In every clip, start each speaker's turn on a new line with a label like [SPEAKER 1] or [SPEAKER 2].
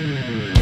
[SPEAKER 1] Time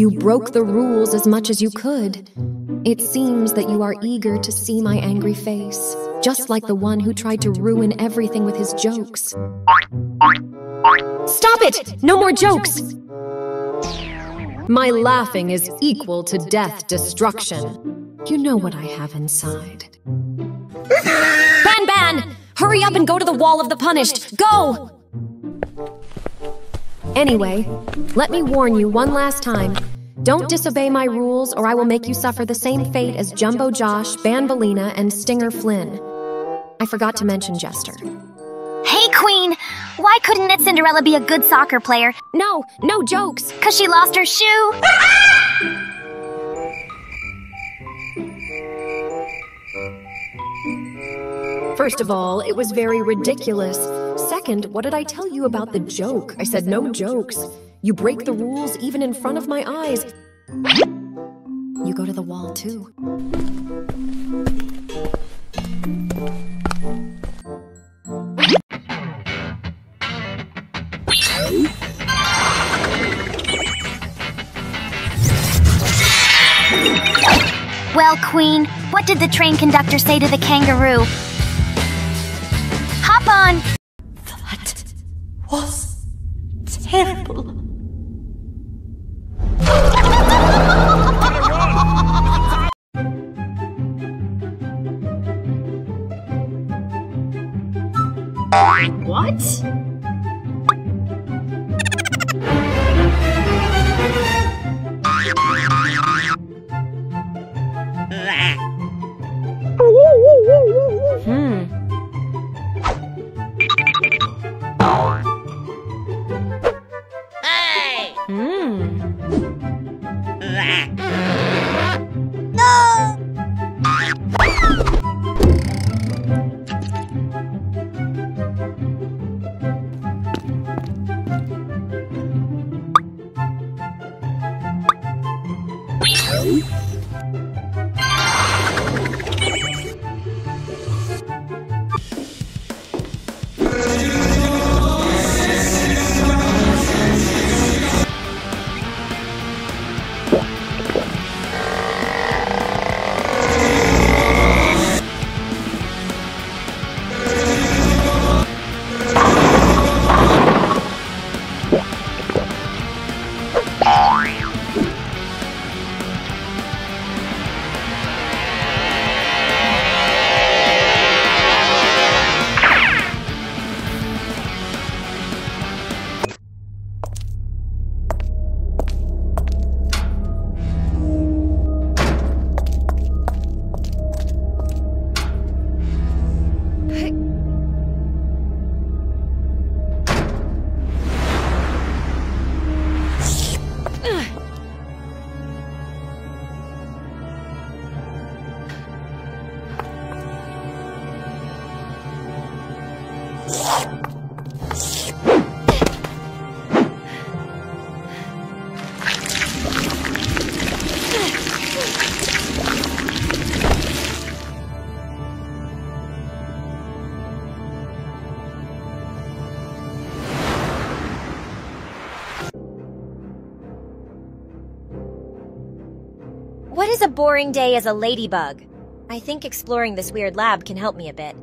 [SPEAKER 2] You broke the rules as much as you could. It seems that you are eager to see my angry face, just like the one who tried to ruin everything with his jokes. Stop it! No more jokes! My laughing is equal to death destruction. You know what I have inside. Banban! Hurry up and go to the wall of the punished! Go! Anyway, let me warn you one last time. Don't disobey my rules, or I will make you suffer the same fate as Jumbo Josh, Banbaleena, and Stinger Flynn. I forgot to mention Jester.
[SPEAKER 1] Hey, Queen! Why couldn't Knit Cinderella be a good soccer player?
[SPEAKER 2] No, no jokes!
[SPEAKER 1] Cause she lost her shoe?
[SPEAKER 2] First of all, it was very ridiculous. Second, what did I tell you about the joke? I said no jokes. You break the rules even in front of my eyes. You go to the wall too.
[SPEAKER 1] Well, Queen, what did the train conductor say to the kangaroo? Hop on!
[SPEAKER 3] That was Música
[SPEAKER 2] What
[SPEAKER 4] is a boring day as a ladybug? I think exploring this weird lab can help me a bit.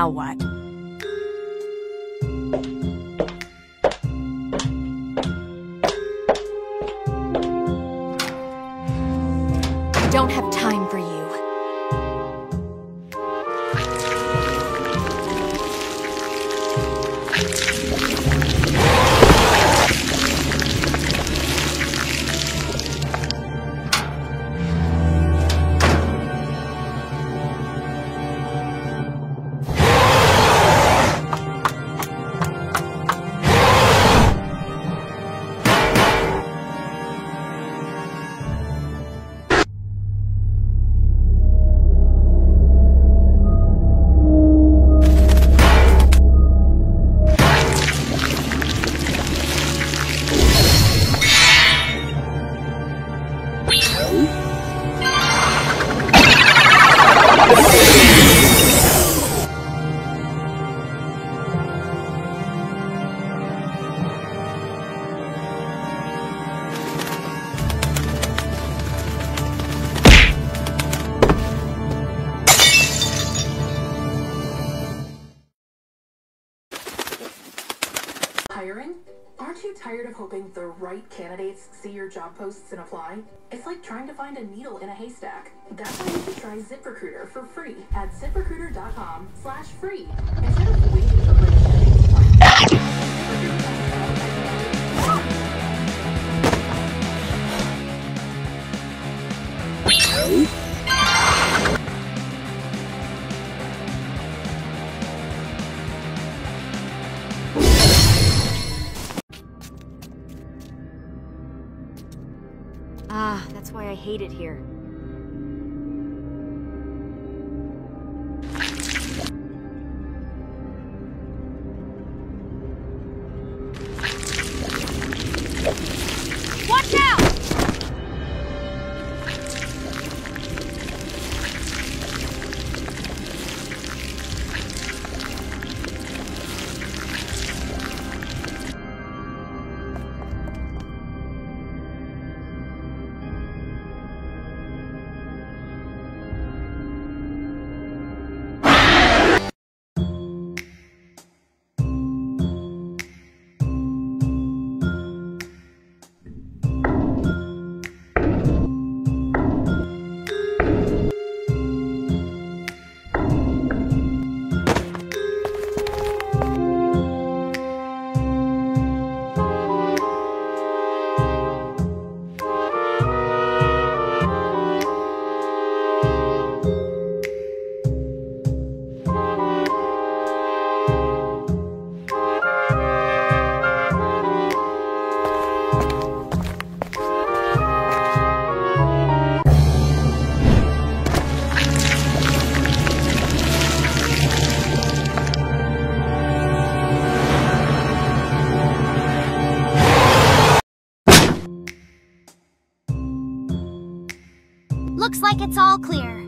[SPEAKER 3] Now what? I don't have time for you.
[SPEAKER 5] Hiring? Hoping the right candidates see your job posts and apply? It's like trying to find a needle in a haystack. That's why you should try ZipRecruiter for free at ziprecruiter.com slash free. Instead of waiting for.
[SPEAKER 4] Hate it here.
[SPEAKER 1] Like it's all clear.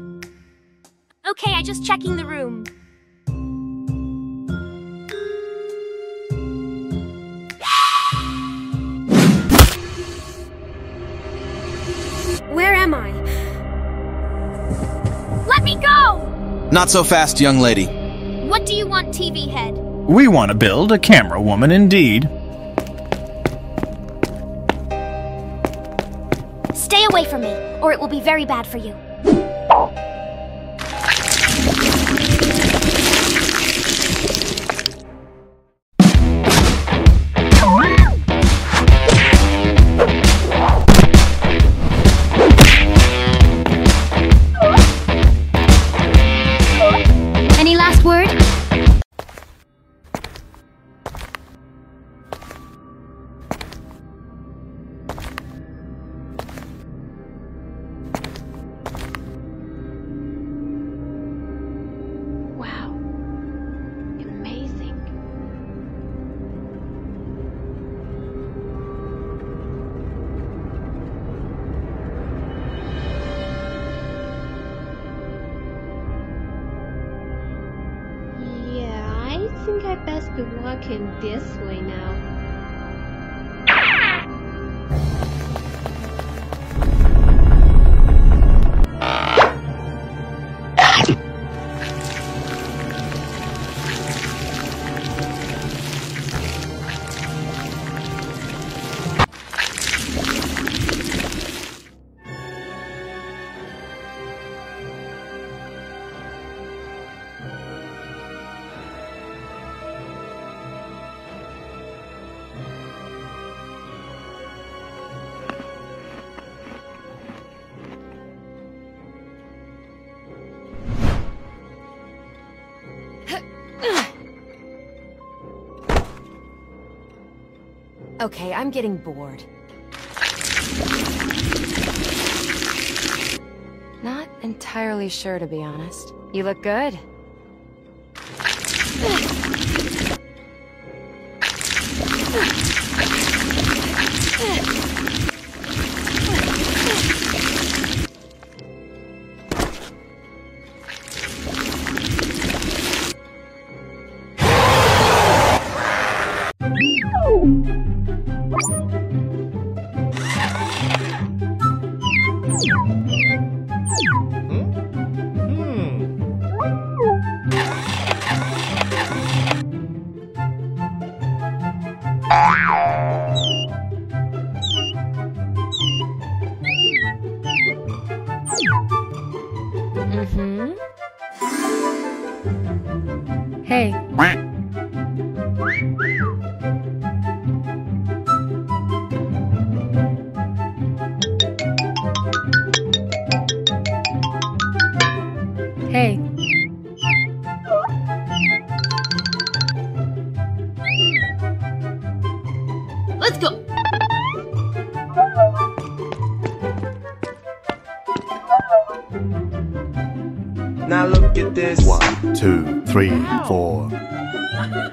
[SPEAKER 1] Okay, I just checking the room.
[SPEAKER 2] Where am I?
[SPEAKER 1] Let me go!
[SPEAKER 6] Not so fast, young lady.
[SPEAKER 1] What do you want, TV head?
[SPEAKER 7] We want to build a camera woman indeed.
[SPEAKER 1] Stay away from me, or it will be very bad for you.
[SPEAKER 6] I best be walking this way now.
[SPEAKER 3] Okay, I'm getting bored. Not entirely sure, to be honest. You look good.
[SPEAKER 1] Let's go.
[SPEAKER 8] Now look at this.
[SPEAKER 9] One, two, three, four.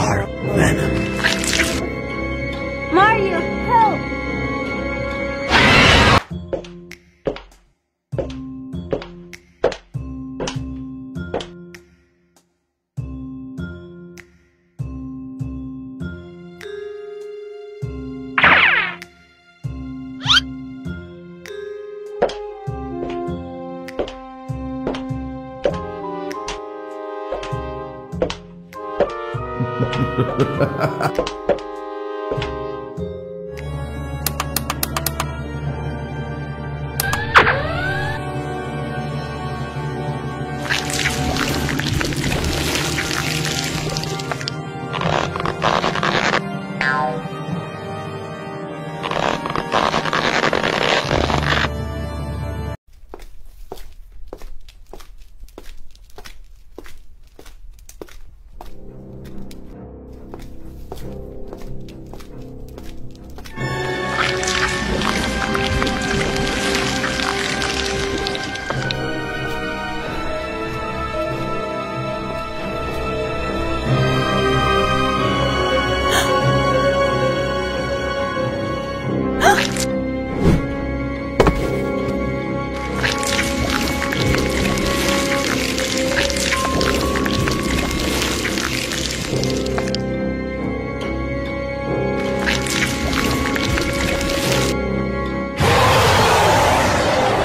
[SPEAKER 9] Are venom.